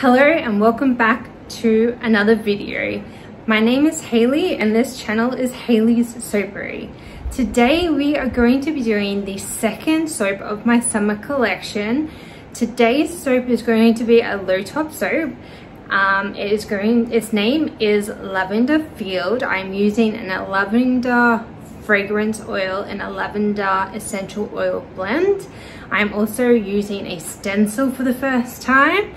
Hello and welcome back to another video. My name is Hayley and this channel is Hayley's Soapery. Today we are going to be doing the second soap of my summer collection. Today's soap is going to be a low top soap. Um, it is going, its name is Lavender Field. I'm using an lavender fragrance oil and a lavender essential oil blend. I'm also using a stencil for the first time.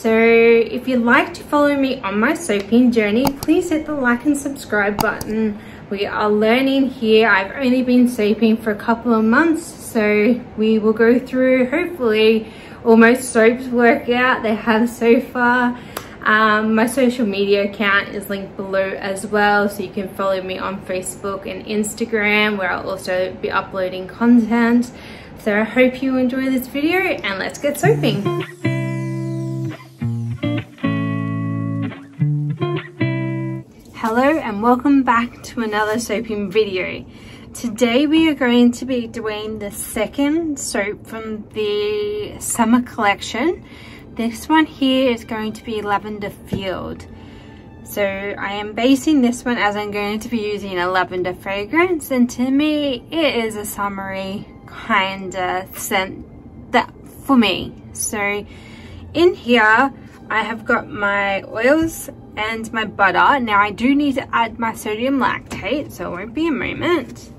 So if you'd like to follow me on my soaping journey, please hit the like and subscribe button. We are learning here. I've only been soaping for a couple of months, so we will go through hopefully my soaps work out they have so far. Um, my social media account is linked below as well, so you can follow me on Facebook and Instagram where I'll also be uploading content. So I hope you enjoy this video and let's get soaping. Hello and welcome back to another soaping video. Today we are going to be doing the second soap from the summer collection. This one here is going to be Lavender Field. So I am basing this one as I'm going to be using a lavender fragrance and to me it is a summery kind of scent that for me. So in here I have got my oils and my butter. Now I do need to add my sodium lactate, so it won't be a moment.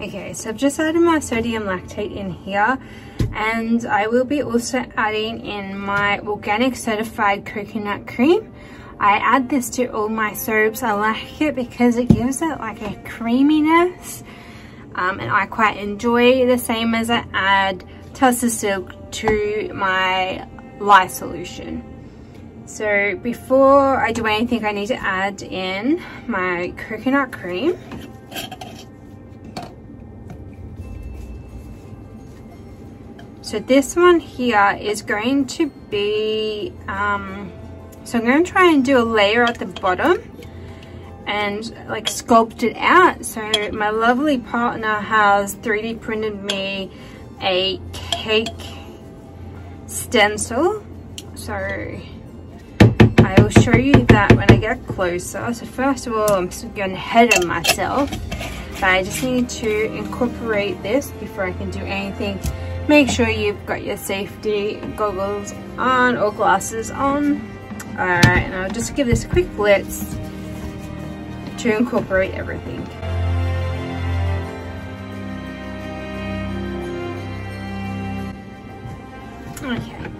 Okay, so I've just added my sodium lactate in here and I will be also adding in my organic certified coconut cream. I add this to all my soaps. I like it because it gives it like a creaminess um, and I quite enjoy the same as I add To my lye solution. So before I do anything, I need to add in my coconut cream. So this one here is going to be, um, so I'm going to try and do a layer at the bottom and like sculpt it out. So my lovely partner has 3D printed me a cake stencil. So I will show you that when I get closer. So first of all, I'm going ahead of myself. But I just need to incorporate this before I can do anything. Make sure you've got your safety goggles on or glasses on. Alright, and I'll just give this a quick blitz to incorporate everything. Okay.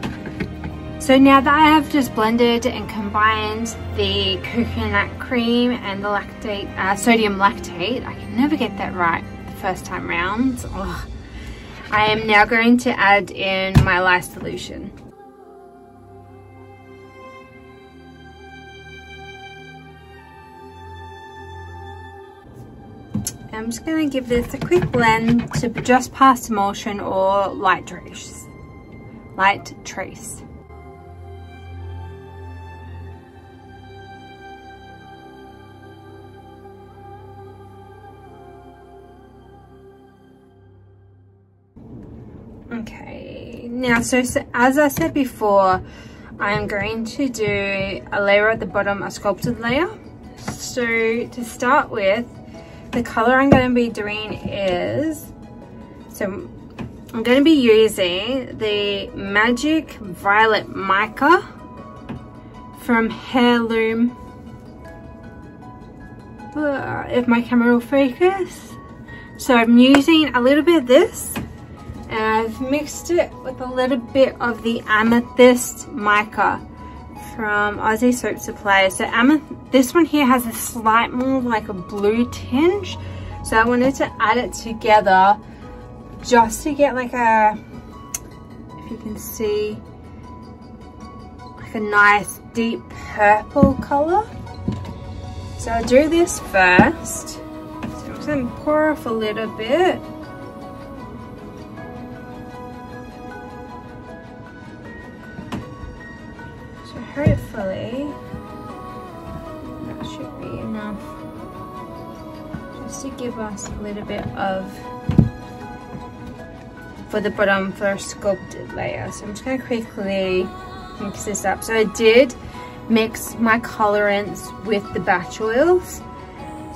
So now that I have just blended and combined the coconut cream and the lactate, uh, sodium lactate, I can never get that right the first time round. Ugh. I am now going to add in my lye solution. I'm just going to give this a quick blend to just past emulsion or light trace light trace. Okay, now so, so as I said before, I'm going to do a layer at the bottom, a sculpted layer. So to start with, the color I'm going to be doing is, so I'm going to be using the Magic Violet Mica from Heirloom. Uh, if my camera will focus. So I'm using a little bit of this and I've mixed it with a little bit of the Amethyst Mica from Aussie Soap Supply. So Amethyst, this one here has a slight more like a blue tinge. So I wanted to add it together just to get like a, if you can see, like a nice deep purple color. So I'll do this first. So I'm gonna pour off a little bit. So hopefully that should be enough just to give us a little bit of for the bottom for a sculpted layer. So I'm just gonna quickly mix this up. So I did mix my colorants with the batch oils.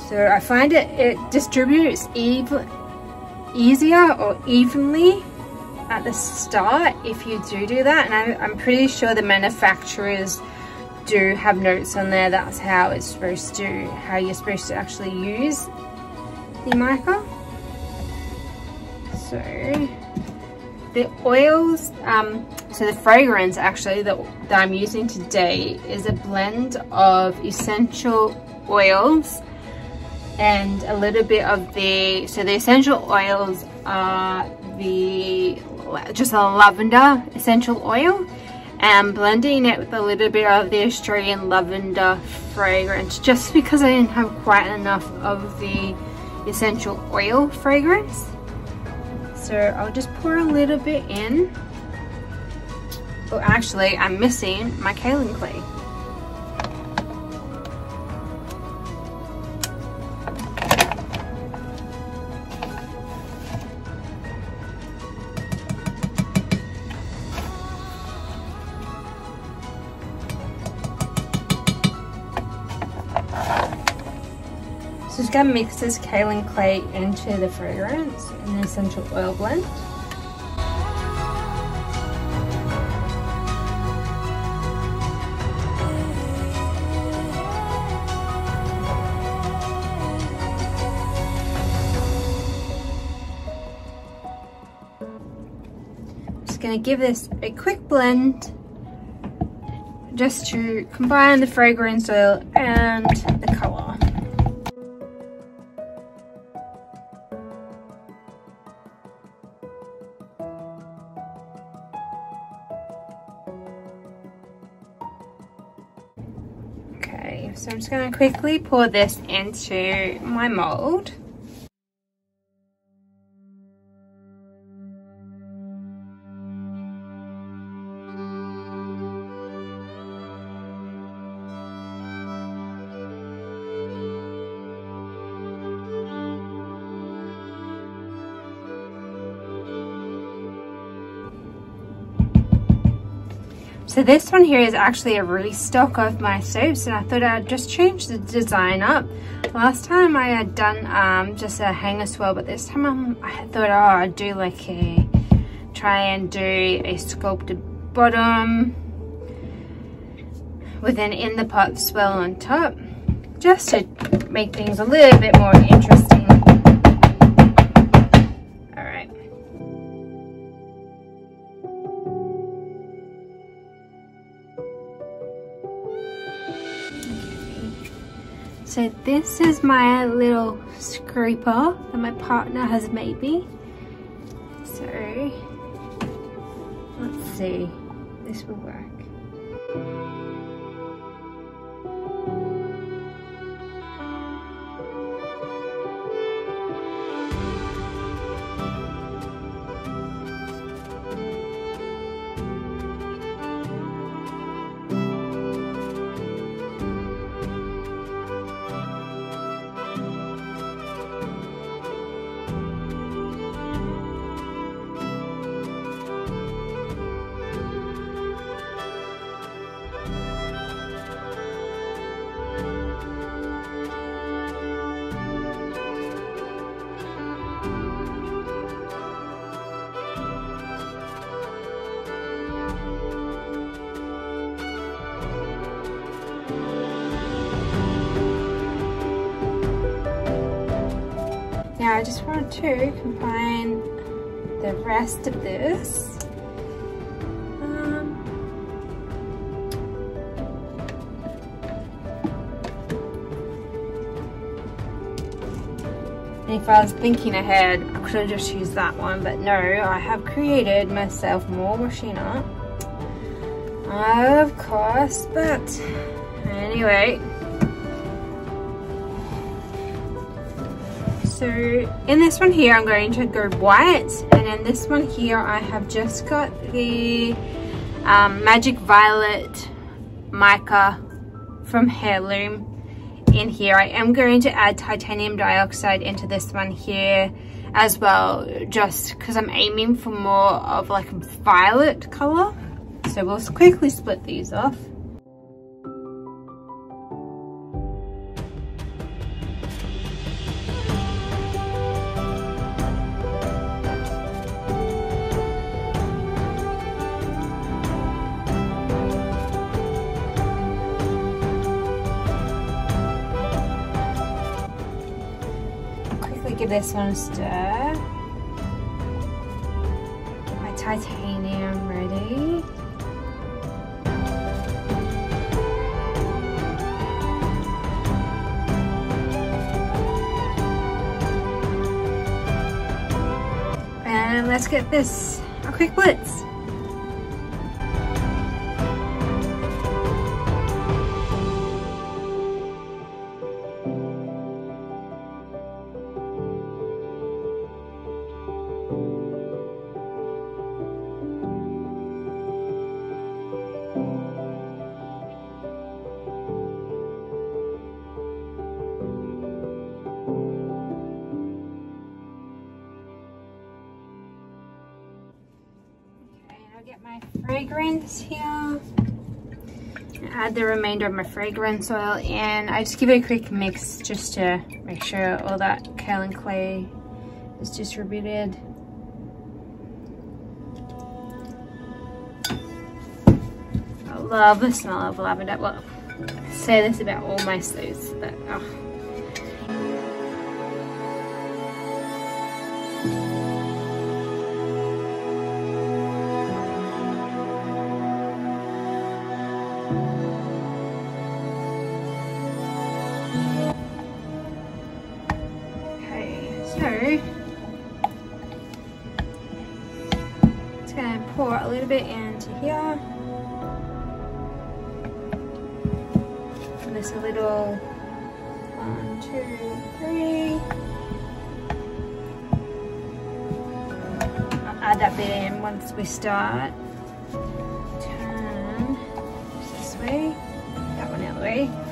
So I find it, it distributes even, easier or evenly at the start if you do do that. And I, I'm pretty sure the manufacturers do have notes on there. That's how it's supposed to, how you're supposed to actually use the mica. So the oils, um, so the fragrance actually that, that I'm using today is a blend of essential oils and a little bit of the, so the essential oils are the, just a lavender essential oil and blending it with a little bit of the Australian lavender fragrance just because I didn't have quite enough of the essential oil fragrance. So I'll just pour a little bit in. Oh, actually, I'm missing my kaolin clay. So just gonna mix this kaolin clay into the fragrance and the essential oil blend. Just gonna give this a quick blend just to combine the fragrance oil and so I'm just going to quickly pour this into my mold. So this one here is actually a restock of my soaps and I thought I'd just change the design up. Last time I had done um, just a hanger swirl, but this time I'm, I thought, oh, I'd do like a, try and do a sculpted bottom with an in the pot swirl on top, just to make things a little bit more interesting. So this is my little scraper that my partner has made me. So let's see, this will work. Want to combine the rest of this. Um, if I was thinking ahead, I could have just used that one, but no, I have created myself more washing up. Of course, but anyway, so in this one here I'm going to go white. And in this one here I have just got the um, Magic Violet mica from Heirloom in here. I am going to add titanium dioxide into this one here as well just because I'm aiming for more of like a violet color. So we'll quickly split these off give this one a stir. Get my titanium ready. And let's get this a quick blitz. Fragrance here. Add the remainder of my fragrance oil and I just give it a quick mix just to make sure all that kaolin clay is distributed. I love the smell of lavender. Well, I say this about all my sleeves, but oh. One, two, three. I'll add that bit in once we start. Turn this way, that one out the way.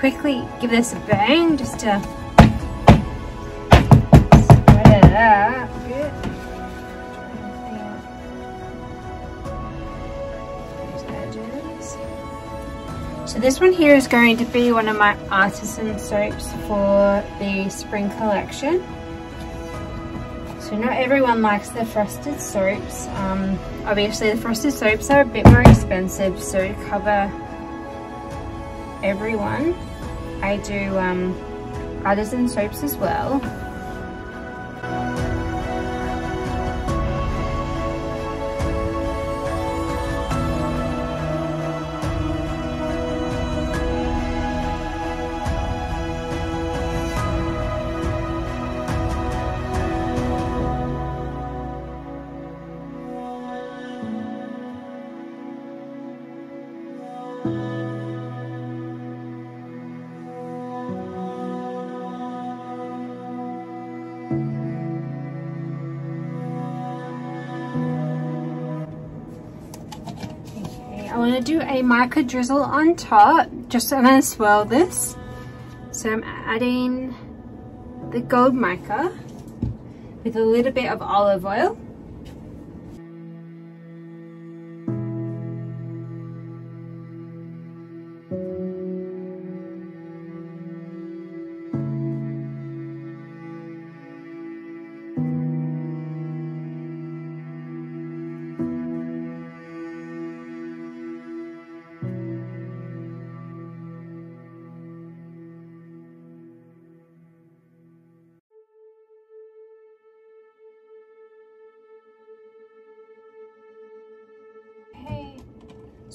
Quickly give this a bang just to spread it out. So this one here is going to be one of my artisan soaps for the spring collection. So not everyone likes the frosted soaps. Um, obviously the frosted soaps are a bit more expensive so cover everyone I do um, artisan soaps as well. Want to do a mica drizzle on top. Just I'm going to swirl this. So I'm adding the gold mica with a little bit of olive oil.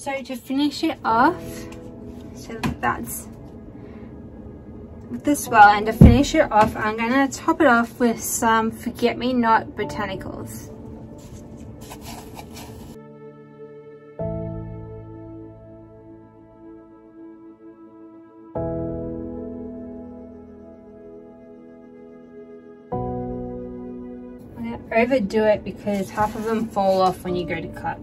So to finish it off, so that's this well and to finish it off I'm gonna top it off with some forget-me-not botanicals. overdo it because half of them fall off when you go to cut.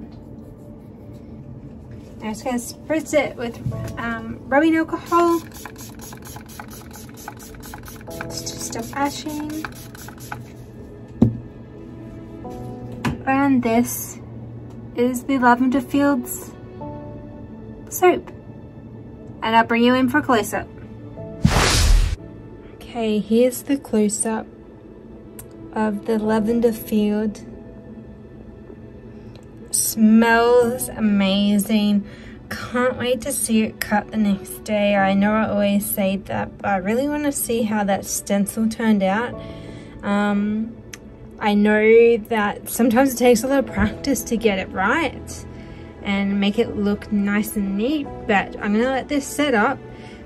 I'm just to spritz it with um, rubbing alcohol to stop ashing. And this is the Lavender Fields soap. And I'll bring you in for a close-up. Okay, here's the close-up of the lavender field. Smells amazing. Can't wait to see it cut the next day. I know I always say that, but I really want to see how that stencil turned out. Um, I know that sometimes it takes a lot of practice to get it right and make it look nice and neat, but I'm to let this set up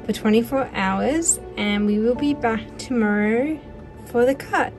for 24 hours and we will be back tomorrow for the cut.